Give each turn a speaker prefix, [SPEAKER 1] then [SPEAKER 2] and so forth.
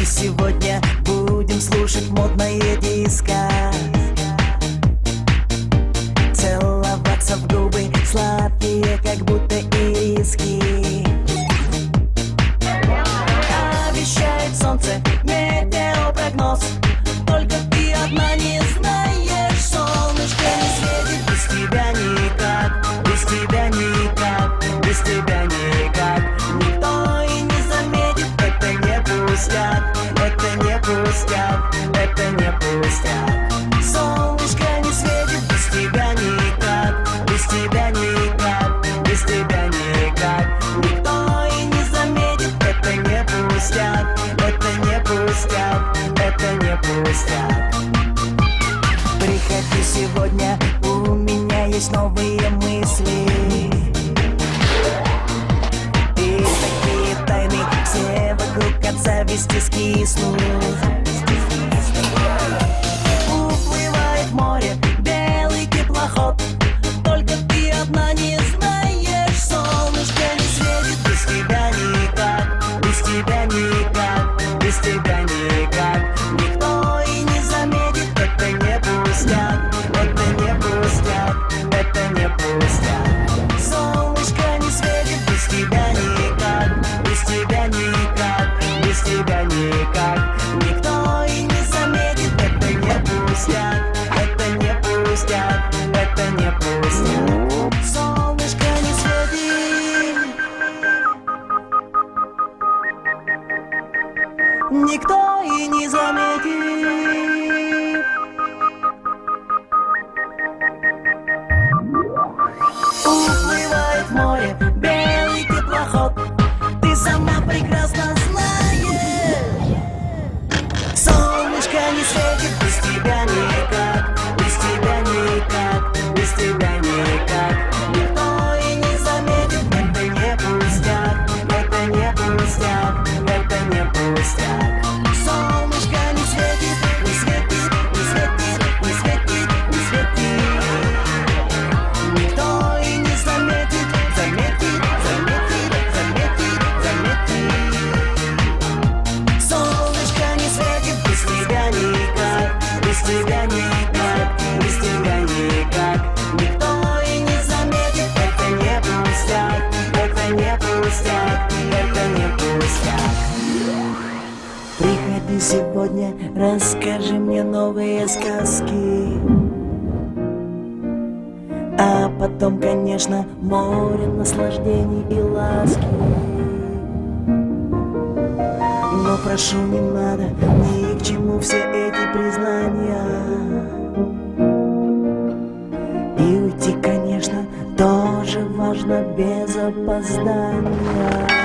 [SPEAKER 1] И сегодня будем слушать модное диско здесь новые мысли. И такие тайны, все вокруг от зависти скиснут Никто и не заметит. сегодня расскажи мне новые сказки. А потом, конечно, море наслаждений и ласки. Но прошу, не надо ни к чему все эти признания. И уйти, конечно, тоже важно без опоздания.